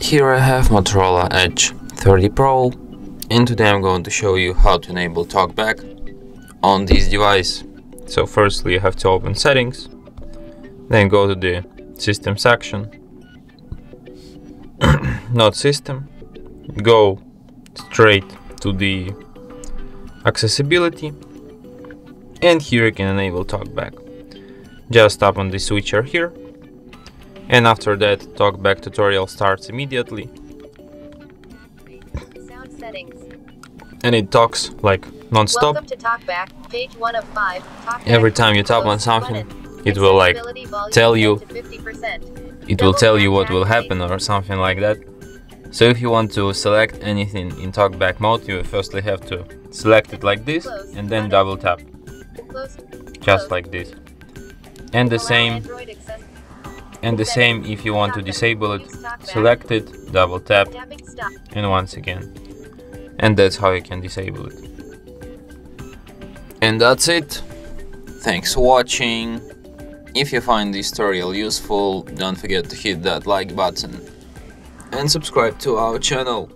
Here I have Motorola Edge 30 Pro and today I'm going to show you how to enable TalkBack on this device. So firstly you have to open settings, then go to the system section, not system, go straight to the accessibility and here you can enable TalkBack. Just tap on the switcher here. And after that TalkBack tutorial starts immediately. Sound settings. and it talks like non-stop. To TalkBack, page 1 of 5. TalkBack Every time you tap on something, it will, like, tell you- it will tell you what will happen or something like that. So if you want to select anything in talkback mode you firstly have to select it like this and then double tap Close. just like this. And the same and the same if you want to disable it select it double tap and once again. And that's how you can disable it. And that's it. Thanks for watching. If you find this tutorial useful don't forget to hit that like button and subscribe to our channel